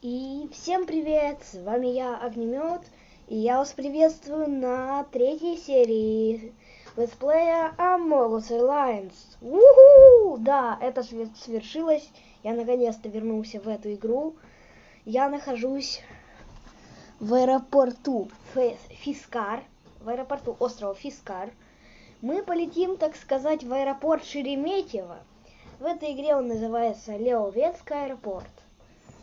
И всем привет! С вами я, Огнемет, и я вас приветствую на третьей серии летсплея Among Us Airlines. Уху! Да, это свершилось. Я наконец-то вернулся в эту игру. Я нахожусь в аэропорту Фискар, в аэропорту острова Фискар. Мы полетим, так сказать, в аэропорт Шереметьево. В этой игре он называется Леоветский аэропорт.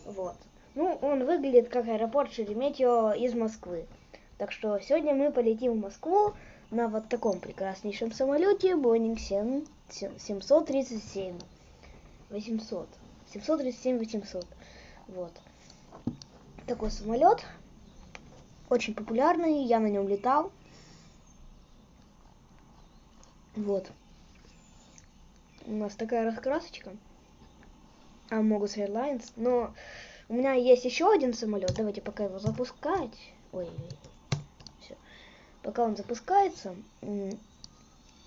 Вот. Ну, он выглядит как аэропорт Шереметьево из Москвы. Так что сегодня мы полетим в Москву на вот таком прекраснейшем самолете Boeing 7, 737 800. 737 800. Вот. Такой самолет. Очень популярный, я на нем летал. Вот. У нас такая раскрасочка. Amogus Airlines. Но у меня есть еще один самолет. Давайте пока его запускать. Ой, все. Пока он запускается,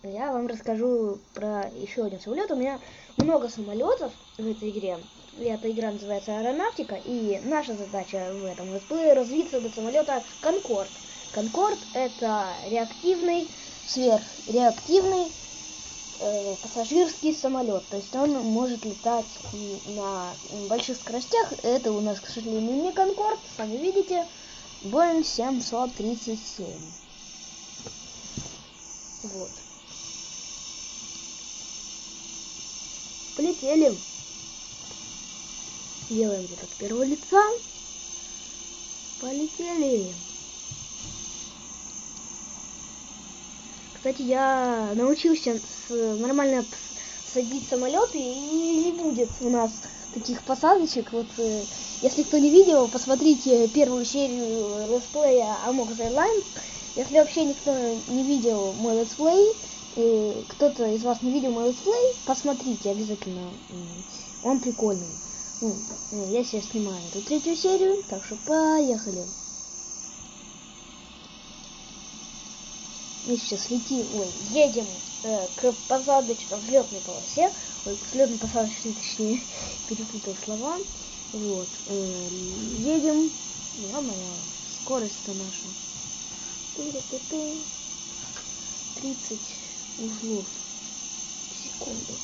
я вам расскажу про еще один самолет. У меня много самолетов в этой игре. И эта игра называется Аэронавтика. И наша задача в этом летсплее развиться до самолета Конкорд. Конкорд это реактивный, сверхреактивный э, пассажирский самолет. То есть он может летать на больших скоростях. Это у нас, к сожалению, не Конкорд. Сами видите. Boeing 737. Вот. Полетели. Делаем где-то от первого лица. Полетели. Кстати, я научился нормально садить самолеты и не будет у нас таких посадочек. Вот э, если кто не видел, посмотрите первую серию летсплея Amogus Airlines. Если вообще никто не видел мой летсплей, и кто-то из вас не видел мой летсплей, посмотрите обязательно. Он прикольный. Ну, я сейчас снимаю эту третью серию, так что поехали. Мы сейчас летим, ой, едем э, к посадочной, взлетной полосе, ой, к взлетной посадочной, точнее, перепутал слова, вот, э, едем, я моя скорость-то наша, 30 узлов секунду.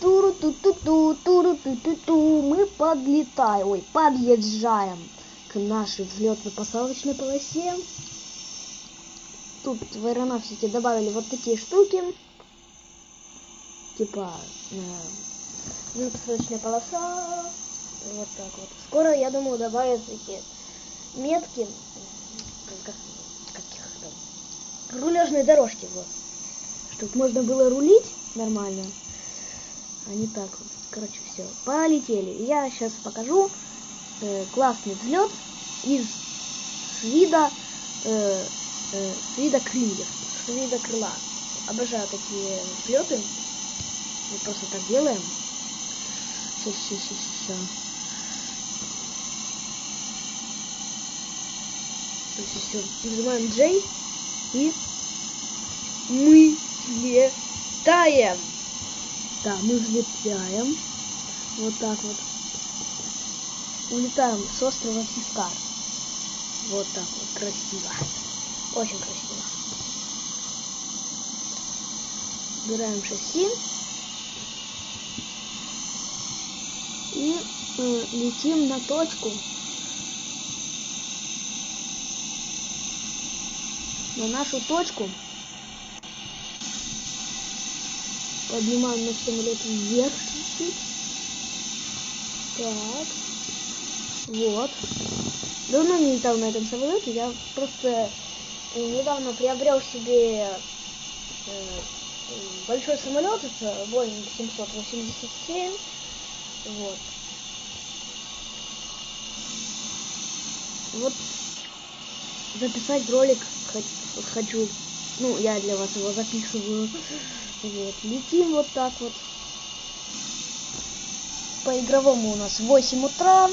Туру ту ту ту туру ту ту ту мы подлетаем, ой, подъезжаем к нашей взлетно-посадочной полосе тут в аэронавтике добавили вот такие штуки. Типа э, посадочная полоса. Вот так вот. Скоро, я думаю, добавят эти метки. Как, каких там? Рулежные дорожки, вот. Чтобы можно было рулить нормально. А не так вот. Короче, все. Полетели. Я сейчас покажу э, классный взлет из вида э, э, вида крыльев, с вида крыла. Обожаю такие взлеты. Мы просто так делаем. Сейчас, сейчас, сейчас, сейчас. Все, все, все. Нажимаем J и мы летаем. Да, мы взлетаем. Вот так вот. Улетаем с острова Фискар. Вот так вот, красиво. Очень красиво. Убираем шасси. И э, летим на точку. На нашу точку. Поднимаем наш самолет вверх чуть-чуть. Так. Вот. Давно не летал на этом самолете, я просто недавно приобрел себе э, большой самолет, это Boeing 787. Вот. Вот записать ролик хочу. Ну, я для вас его записываю. Вот. Летим вот так вот. По игровому у нас 8 утра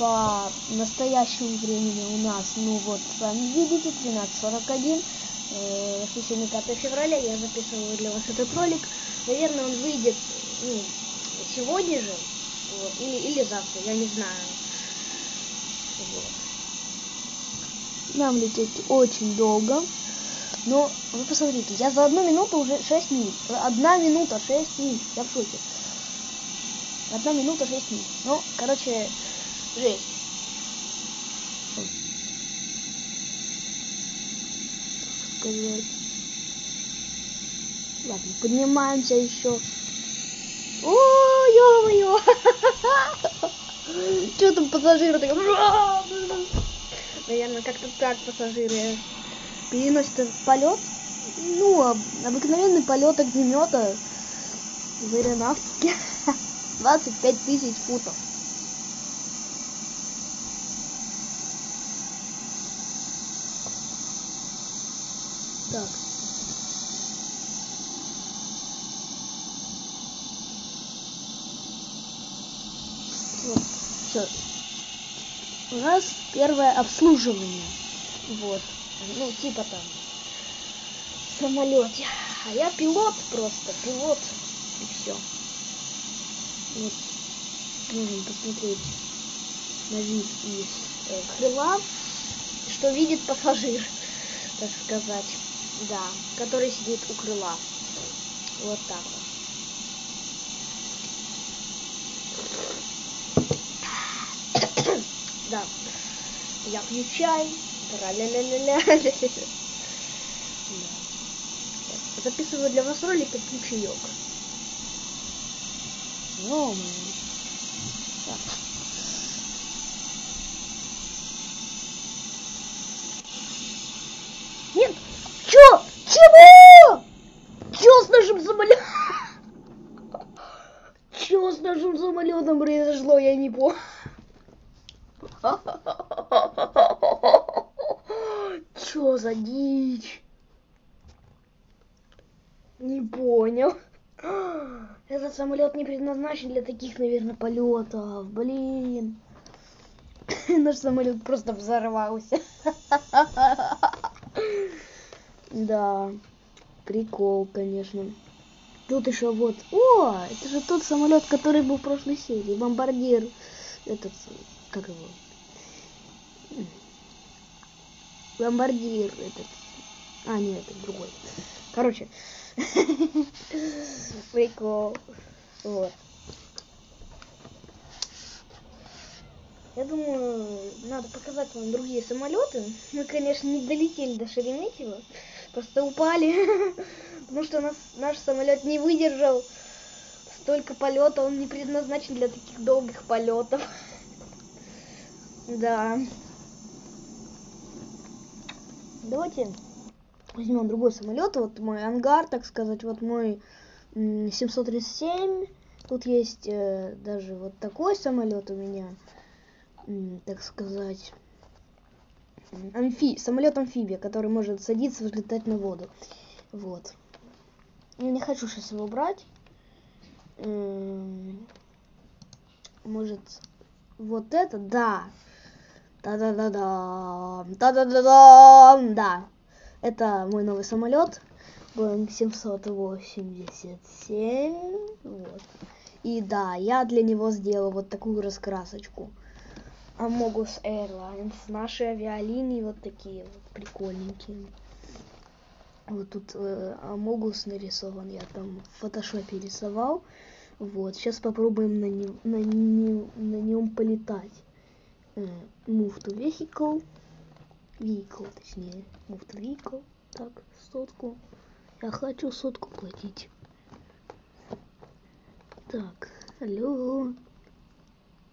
по настоящему времени у нас, ну вот, сами видите, 13.41, э, воскресенье 5 февраля, я записываю для вас этот ролик. Наверное, он выйдет ну, сегодня же, вот, или, или завтра, я не знаю. Вот. Нам лететь очень долго. Но вы посмотрите, я за одну минуту уже 6 миль. Одна минута 6 миль. Я в шоке. Одна минута 6 миль. Ну, короче, жесть. Сказать. Ладно, поднимаемся еще. О, ё-моё! Что там пассажиры такие? Наверное, как-то так пассажиры переносят полет. Ну, обыкновенный полет огнемета в аэронавтике. 25 тысяч футов. Так. Вот, все. У нас первое обслуживание. Вот. Ну, типа там в самолете. А я пилот просто, пилот. И все. Вот. Можем посмотреть на вид из э, крыла, что видит пассажир, так сказать. Да, который сидит у крыла. Вот так вот. да. Я пью чай. Записываю для вас ролик как чаек. ё Так. Нет! Чё? Чего? Чё с нашим самолетом? Чё с нашим самолетом произошло, я не помню. Чё за дичь? Не понял. Этот самолет не предназначен для таких, наверное, полетов. Блин. Наш самолет просто взорвался. Да. Прикол, конечно. Тут еще вот. О, это же тот самолет, который был в прошлой серии. Бомбардир. Этот, как его? Бомбардир этот. А, нет, это другой. Короче. Прикол. Вот. Я думаю, надо показать вам другие самолеты. Мы, конечно, не долетели до Шереметьево. Просто упали. Потому что нас, наш самолет не выдержал столько полета. Он не предназначен для таких долгих полетов. Да. Давайте возьмем другой самолет. Вот мой ангар, так сказать, вот мой 737. Тут есть э, даже вот такой самолет у меня, так сказать, амфи самолет амфибия, который может садиться, взлетать на воду. Вот. Я не хочу сейчас его брать. Может, вот это, да. Да-да-да-да. Да-да-да-да. Да. Это мой новый самолет. Boeing 787. Вот. И да, я для него сделал вот такую раскрасочку. Amogus Airlines. Наши авиалинии вот такие вот прикольненькие. Вот тут э, Amogus нарисован. Я там в фотошопе рисовал. Вот. Сейчас попробуем на, нем, на, нем, на нем полетать. Э, move to vehicle. Vehicle, точнее. Move to vehicle. Так, сотку. Я хочу сотку платить. Так, алло.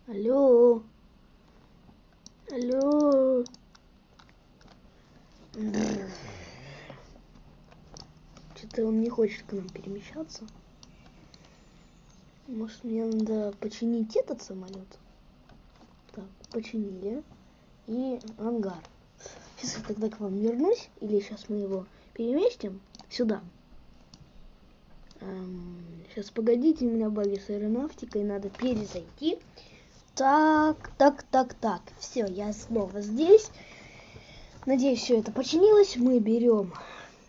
Алло. Алло. Что-то он не хочет к нам перемещаться. Может мне надо починить этот самолет? Так, починили. И ангар. Сейчас я тогда к вам вернусь. Или сейчас мы его переместим сюда. Эм, сейчас погодите, у меня баги с аэронавтикой. Надо перезайти. Так, так, так, так. Все, я снова здесь. Надеюсь, все это починилось. Мы берем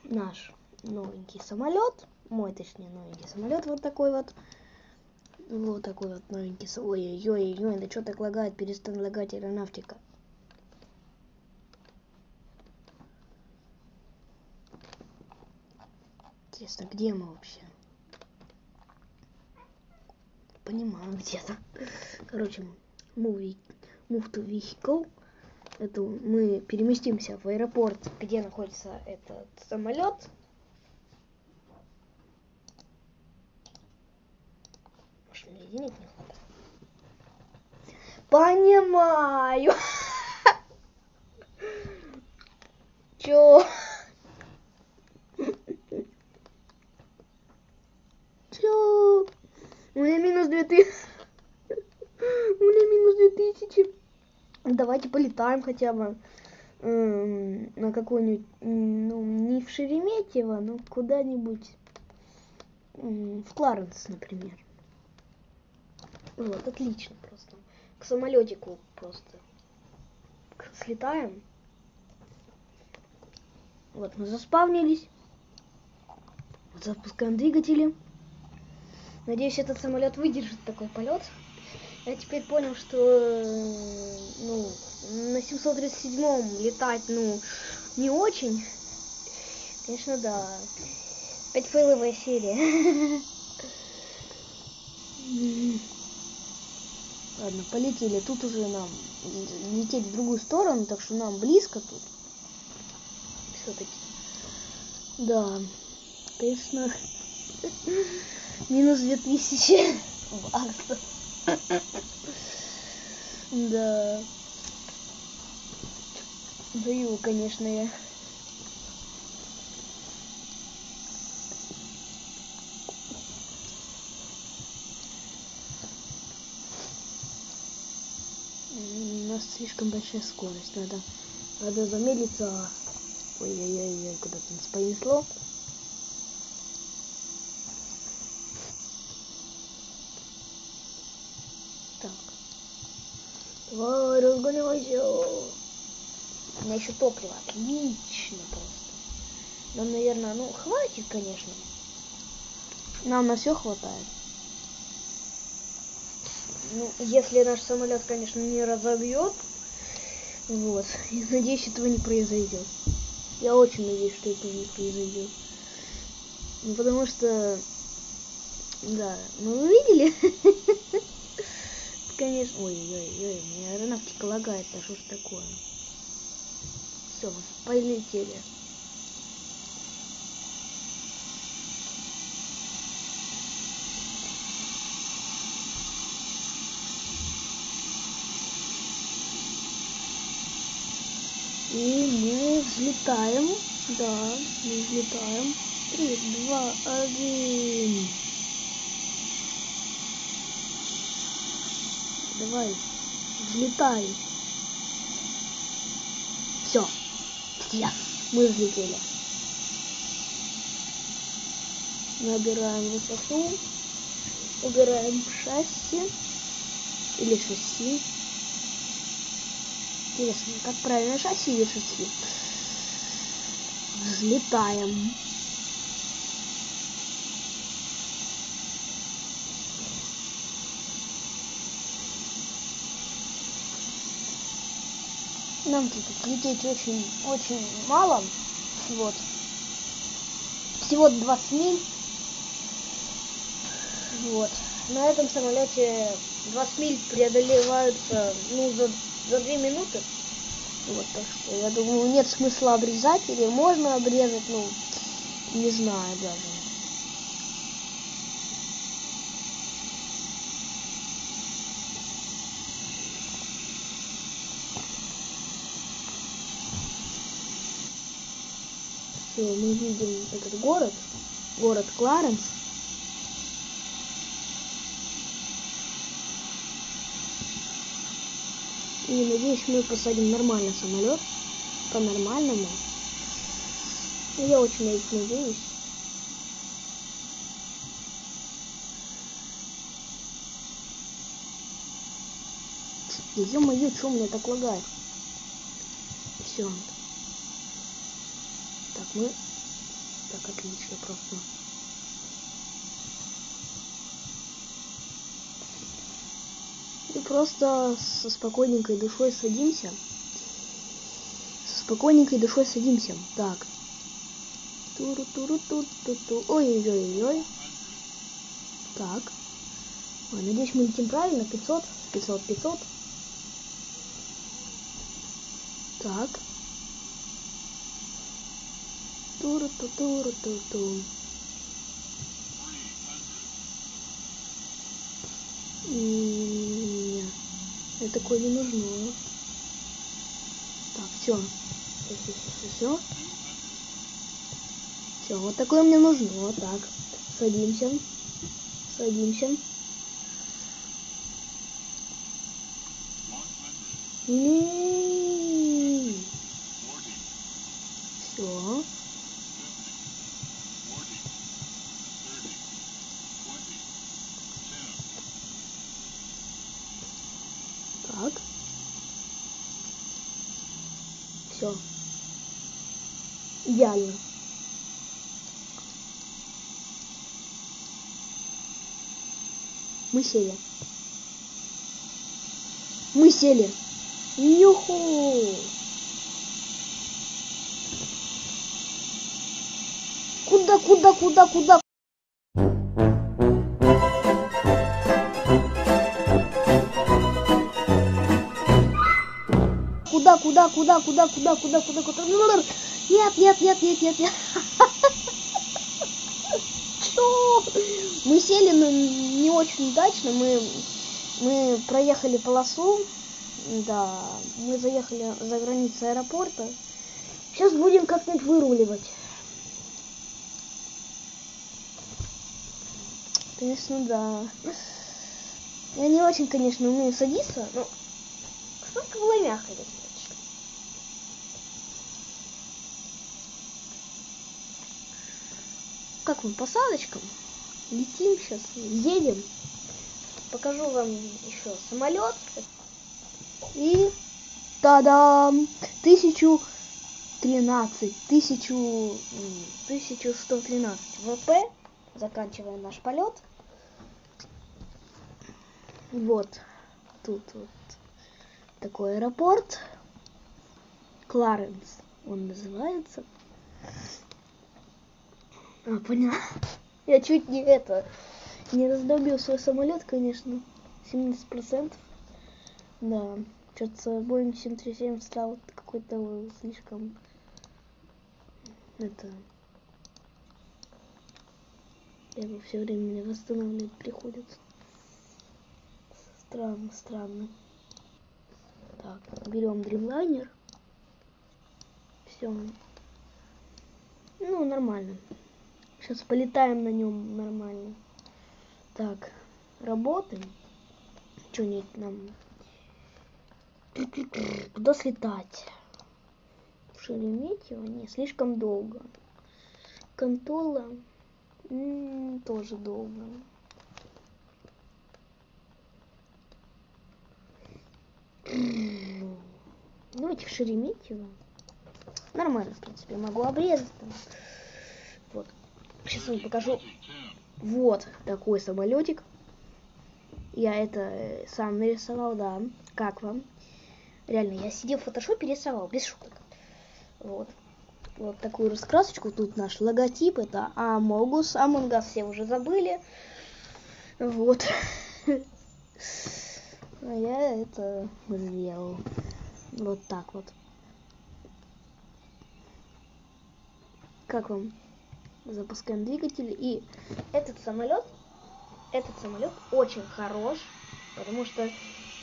наш новенький самолет. Мой, точнее, новенький самолет. Вот такой вот. Вот такой вот новенький. Ой-ой-ой, да что так лагает? Перестань лагать аэронавтика. Интересно, где мы вообще? Понимаю, где-то. Короче, move, move to vehicle. Это мы переместимся в аэропорт, где находится этот самолет. Может, мне денег не хватает? Понимаю. Чё? Чё? У меня минус две тысячи. У меня минус две тысячи. Давайте полетаем хотя бы эм, на какой-нибудь, ну, не в Шереметьево, но куда-нибудь в Кларенс, например. Вот, отлично просто. К самолетику просто. Слетаем. Вот, мы заспавнились. Запускаем двигатели. Надеюсь, этот самолет выдержит такой полет. Я теперь понял, что ну, на 737 летать, ну, не очень. Конечно, да. Опять фейловая серия. Ладно, полетели. Тут уже нам лететь в другую сторону, так что нам близко тут. Все-таки. Да. Конечно. Минус 2000 баксов. Да. Даю, конечно, я. У нас слишком большая скорость. Надо, надо замедлиться. Ой-ой-ой, куда-то нас понесло. Разгоняйся. У меня еще топливо. Отлично просто. Нам, наверное, ну, хватит, конечно. Нам на все хватает. Ну, если наш самолет, конечно, не разобьет. Вот. И надеюсь, этого не произойдет. Я очень надеюсь, что это не произойдет. Ну, потому что... Да, ну вы видели? Конечно... Ой-ой-ой, у меня аэронавтика лагает, а что ж такое? Все, полетели. И мы взлетаем. Да, мы взлетаем. Три, два, один. Давай, взлетай. Все. Yes. Мы взлетели. Набираем высоту. Убираем шасси. Или шасси. Интересно, как правильно шасси или шасси? Взлетаем. Нам тут лететь очень, очень мало. Вот. Всего 20 миль. Вот. На этом самолете 20 миль преодолеваются, ну, за, за 2 минуты. Вот, так что я думаю, нет смысла обрезать, или можно обрезать, ну, не знаю даже. Мы видим этот город, город Кларенс. И надеюсь, мы посадим нормальный самолет. По-нормальному. Я очень надеюсь. Ё-моё, что у меня так лагает? Все. Мы... Так, отлично просто. И просто со спокойненькой душой садимся. Со спокойненькой душой садимся. Так. Туру туру ту ту ту Ой-ой-ой-ой. Так. Ой, надеюсь, мы летим правильно. 500, 500, 500. Так. Туру ту туру ту ту Нет. Это такое не нужно. Так, все. Все, все, все, все. Все, вот такое мне нужно. Вот так. Садимся. Садимся. Все. Так. Все. Идеально. Мы сели. Мы сели. Юху! Куда, куда, куда, куда? Куда, куда, куда, куда, куда, куда, куда, куда? Нет, нет, нет, нет, нет, нет. Чё? Мы сели, но не очень удачно. Мы, мы проехали полосу. Да, мы заехали за границу аэропорта. Сейчас будем как-нибудь выруливать. Конечно, да. Я не очень, конечно, умею садиться, но столько было мягко достаточно. Как мы, посадочкам? Летим сейчас, едем. Покажу вам еще самолет. И тадам! Тысячу тринадцать, тысячу, тысячу сто тринадцать ВП. Заканчиваем наш полет. Вот. Тут вот такой аэропорт. Кларенс он называется. А, поняла. Я чуть не это, не раздолбил свой самолет, конечно. 70%. Да. Что-то Boeing 737 стал какой-то слишком... Это... Его все время восстанавливать приходится. Странно, странно. Так, берем дримлайнер. Все. Ну, нормально. Сейчас полетаем на нем нормально. Так, работаем. Что-нибудь нам... Куда слетать? В Шереметьево? Не, слишком долго. Контола тоже долго. Давайте в Шереметьево. Нормально, в принципе, могу обрезать там. Сейчас вам покажу. Вот такой самолетик. Я это э, сам нарисовал, да. Как вам? Реально, я сидел в фотошопе и рисовал, без шуток. Вот. Вот такую раскрасочку. Тут наш логотип. Это Amogus. Among Us все уже забыли. Вот. А я это сделал. Вот так вот. Как вам? Запускаем двигатель. И этот самолет, этот самолет очень хорош, потому что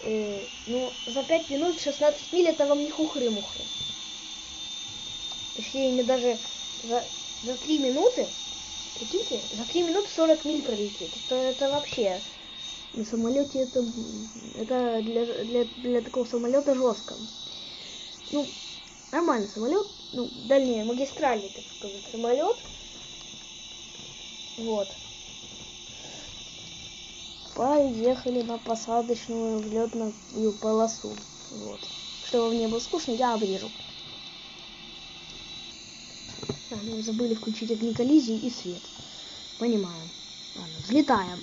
э, ну, за 5 минут 16 миль это вам не хухры-мухры. Точнее, мне даже за, за 3 минуты, прикиньте, за 3 минуты 40 миль пролететь. Это, это вообще на самолете это, это для, для, для такого самолета жестко. Ну, нормальный самолет, ну, дальний магистральный, так сказать, самолет. Вот. Поехали на посадочную взлетную полосу. Вот. Чтобы мне было скучно, я обрежу. А, мы забыли включить огни коллизии и свет. Понимаю. Ладно, взлетаем.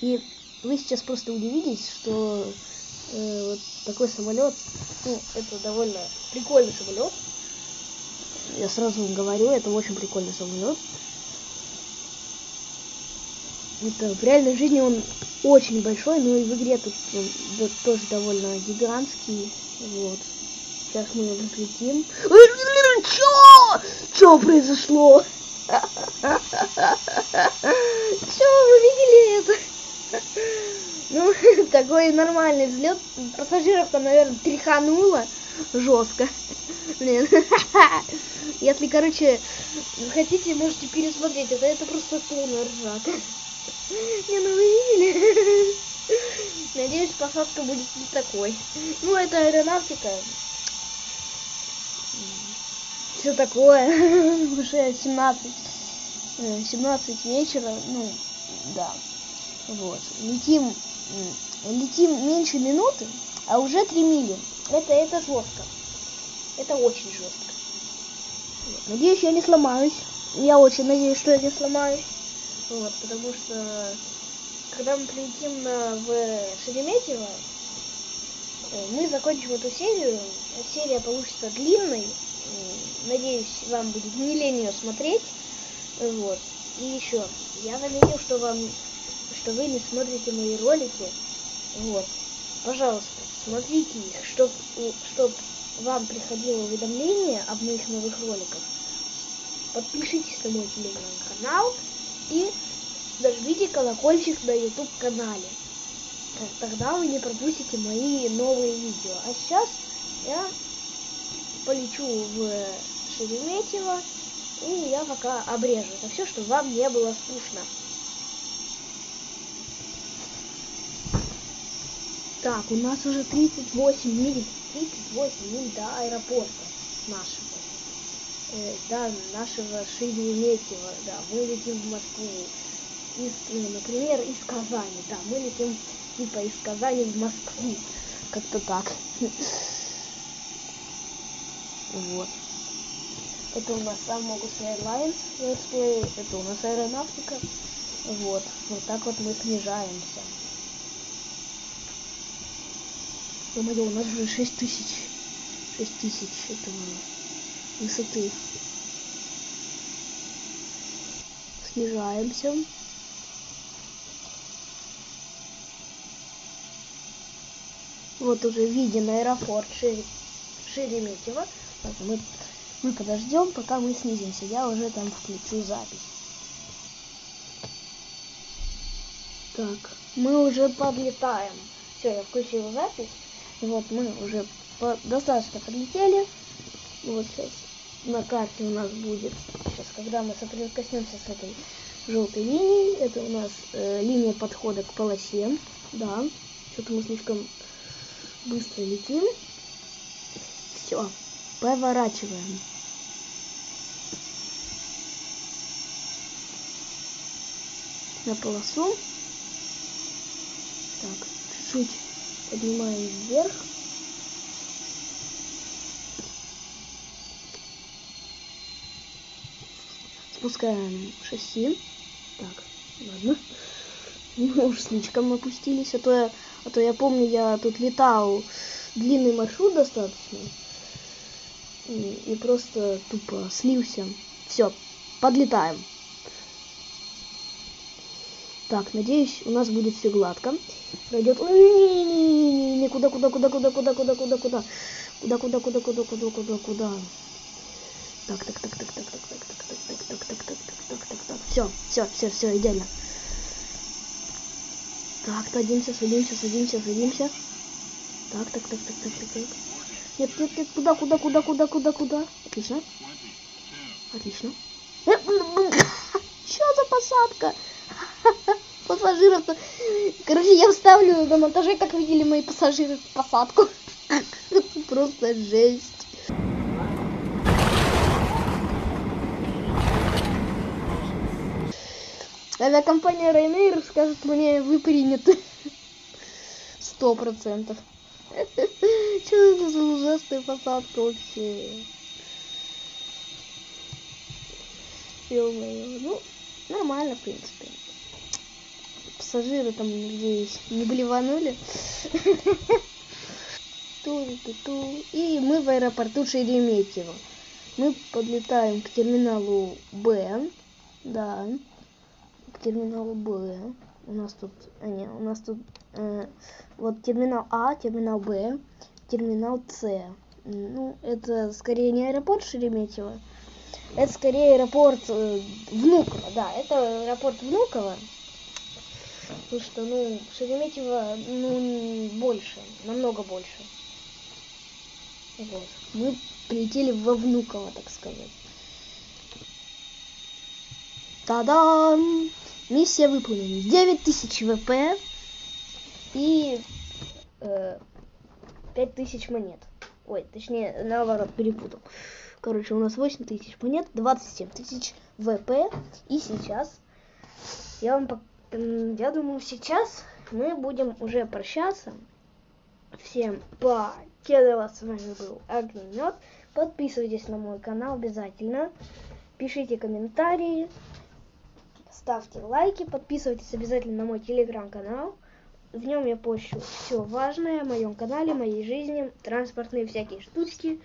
И вы сейчас просто удивитесь, что э, вот такой самолет, ну, это довольно прикольный самолет. Я сразу вам говорю, это очень прикольный самолет. Это в реальной жизни он очень большой, но и в игре тут он да, тоже довольно гигантский. Вот. Сейчас мы его прикрепим. Чё? Чё произошло? Чё, вы видели это? Ну, такой нормальный взлет. Пассажиров там, наверное, тряхануло жестко. Блин. Если, короче, хотите, можете пересмотреть. Это, это просто полная ржака. Не, ну вы видели? Надеюсь, посадка будет не такой. Ну, это аэронавтика. Все такое. Уже 17. 17 вечера. Ну, да. Вот. Летим, летим меньше минуты, а уже 3 мили. Это, это жестко. Это очень жестко. Надеюсь, я не сломаюсь. Я очень надеюсь, что я не сломаюсь. Вот, потому что когда мы прилетим на, в Шереметьево, э, мы закончим эту серию. Серия получится длинной. Надеюсь, вам будет не лень ее смотреть. Вот. И еще, я заметил, что вам, что вы не смотрите мои ролики. Вот. Пожалуйста, смотрите их, чтобы чтоб вам приходило уведомление об моих новых роликах. Подпишитесь на мой телеграм-канал и нажмите колокольчик на YouTube канале. Тогда вы не пропустите мои новые видео. А сейчас я полечу в Шереметьево и я пока обрежу. Это все, чтобы вам не было скучно. Так, у нас уже 38 миль, 38 миль до аэропорта нашего. Э, да, нашего Шереметьево, да, мы летим в Москву. Из, ну, например, из Казани, да, мы летим типа из Казани в Москву. Как-то так. Вот. Это у нас Amogus Airlines летсплей, это у нас аэронавтика. Вот, вот так вот мы снижаемся. Ё-моё, у нас уже 6 тысяч. 6 тысяч этого высоты. Снижаемся. Вот уже виден аэропорт Шереметьево. Так, мы, мы подождем, пока мы снизимся. Я уже там включу запись. Так, мы уже подлетаем. Все, я включил запись. Вот мы уже по достаточно подлетели. Вот сейчас на карте у нас будет, сейчас, когда мы соприкоснемся с этой желтой линией, это у нас э, линия подхода к полосе. Да, что-то мы слишком быстро летим. Все, поворачиваем. На полосу. Так, чуть-чуть поднимаем вверх. Спускаем шасси. Так, ладно. Мы уж слишком опустились, а то я, а то я помню, я тут летал длинный маршрут достаточно. И, просто тупо слился. Все, подлетаем. Так, надеюсь, у нас будет все гладко. Пройдет. Куда, куда, куда, куда, куда, куда, куда, куда, куда, куда, куда, куда, куда, куда, куда. Так, так, так, так, так, так, так, так, так, так, так, так, так, так, так, так. Все, все, все, все, идеально. Так, садимся, садимся, садимся, садимся. Так, так, так, так, так, так, так. Нет, нет, нет, куда, куда, куда, куда, куда, куда? Отлично. Отлично. Что за посадка? Пассажиров. Короче, я вставлю на монтаже, как видели мои пассажиры, посадку. Просто жесть. Авиакомпания Ryanair скажет мне, вы приняты. Сто процентов. Что это за ужасная посадка вообще? Ё-моё. Ну, нормально, в принципе. Пассажиры там, надеюсь, не блеванули. Ту -ту -ту. И мы в аэропорту Шереметьево. Мы подлетаем к терминалу Б. Да. К терминалу Б. У нас тут... А, не, у нас тут... Э, вот терминал А, терминал Б, терминал С. Ну, это скорее не аэропорт Шереметьево. Это скорее аэропорт э, Внуково. Да, это аэропорт Внуково. Потому что, ну, Шереметьево, ну, больше, намного больше. Вот. Мы прилетели во Внуково, так сказать. Та-дам! Миссия выполнена. 9000 ВП и э, 5000 монет. Ой, точнее, наоборот, перепутал. Короче, у нас 8000 монет, 27 тысяч ВП. И сейчас я вам я думаю, сейчас мы будем уже прощаться. Всем покедова, с вами был Огнемет. Подписывайтесь на мой канал обязательно. Пишите комментарии, ставьте лайки, подписывайтесь обязательно на мой телеграм-канал. В нем я пощу все важное о моем канале, моей жизни, транспортные всякие штучки.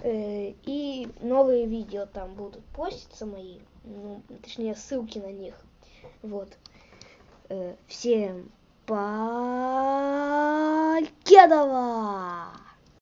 Э, и новые видео там будут поститься мои, ну, точнее ссылки на них. Вот. Э, всем покедова!